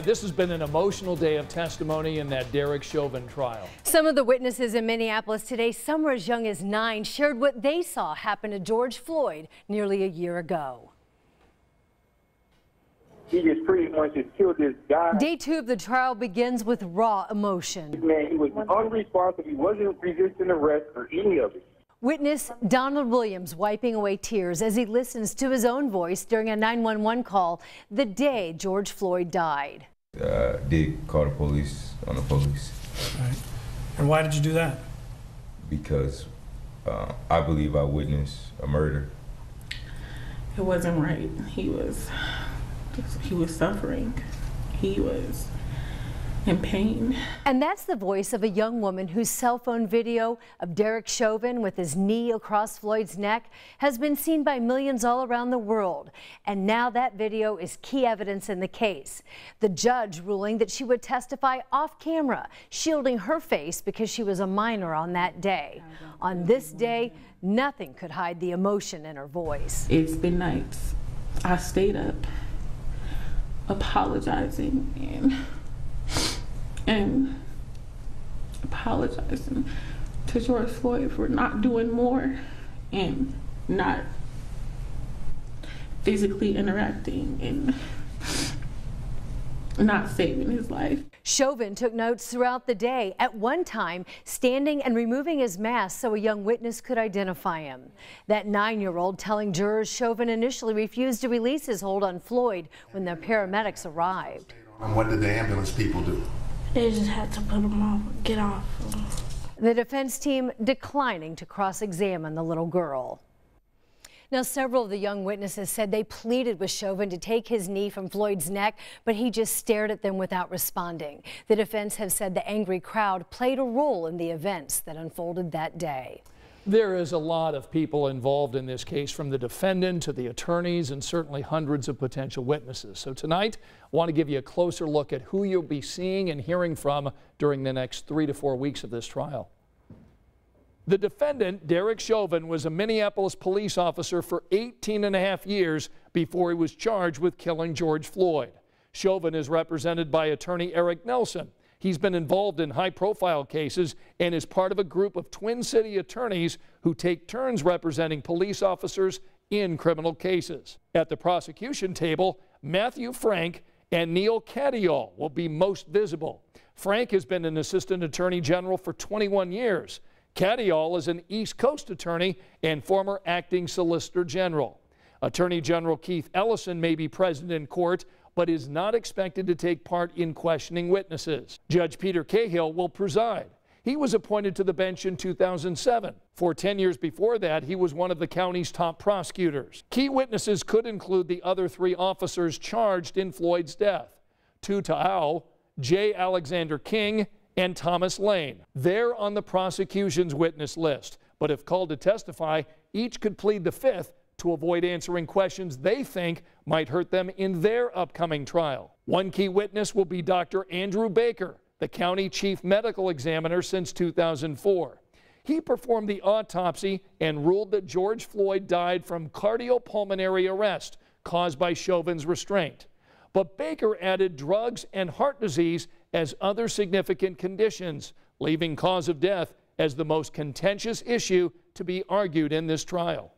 This has been an emotional day of testimony in that Derek Chauvin trial. Some of the witnesses in Minneapolis today, some were as young as nine, shared what they saw happen to George Floyd nearly a year ago. He just pretty much just killed this guy. Day two of the trial begins with raw emotion. Man, he was unresponsive. He wasn't resisting arrest or any of it. Witness Donald Williams wiping away tears as he listens to his own voice during a 911 call the day George Floyd died. Uh, did call the police on the police. Right. And why did you do that? Because uh, I believe I witnessed a murder. It wasn't right. He was he was suffering. He was in pain. And that's the voice of a young woman whose cell phone video of Derek Chauvin with his knee across Floyd's neck has been seen by millions all around the world. And now that video is key evidence in the case. The judge ruling that she would testify off camera, shielding her face because she was a minor on that day. On this day, nothing could hide the emotion in her voice. It's been nights. I stayed up apologizing and and apologizing to George Floyd for not doing more and not physically interacting and not saving his life. Chauvin took notes throughout the day, at one time standing and removing his mask so a young witness could identify him. That nine-year-old telling jurors Chauvin initially refused to release his hold on Floyd when the paramedics arrived. And what did the ambulance people do? They just had to put him off, get off. The defense team declining to cross-examine the little girl. Now, several of the young witnesses said they pleaded with Chauvin to take his knee from Floyd's neck, but he just stared at them without responding. The defense have said the angry crowd played a role in the events that unfolded that day. There is a lot of people involved in this case, from the defendant to the attorneys and certainly hundreds of potential witnesses. So tonight, I want to give you a closer look at who you'll be seeing and hearing from during the next three to four weeks of this trial. The defendant, Derek Chauvin, was a Minneapolis police officer for 18 and a half years before he was charged with killing George Floyd. Chauvin is represented by attorney Eric Nelson. He's been involved in high profile cases and is part of a group of Twin City attorneys who take turns representing police officers in criminal cases. At the prosecution table, Matthew Frank and Neil Katyal will be most visible. Frank has been an assistant attorney general for 21 years. Katyal is an East Coast attorney and former acting solicitor general. Attorney General Keith Ellison may be present in court, but is not expected to take part in questioning witnesses. Judge Peter Cahill will preside. He was appointed to the bench in 2007. For 10 years before that, he was one of the county's top prosecutors. Key witnesses could include the other three officers charged in Floyd's death. Tou Thao, J. Alexander Kueng, and Thomas Lane. They're on the prosecution's witness list, but if called to testify, each could plead the fifth to avoid answering questions they think might hurt them in their upcoming trial. One key witness will be Dr. Andrew Baker, the county chief medical examiner since 2004. He performed the autopsy and ruled that George Floyd died from cardiopulmonary arrest caused by Chauvin's restraint. But Baker added drugs and heart disease as other significant conditions, leaving cause of death as the most contentious issue to be argued in this trial.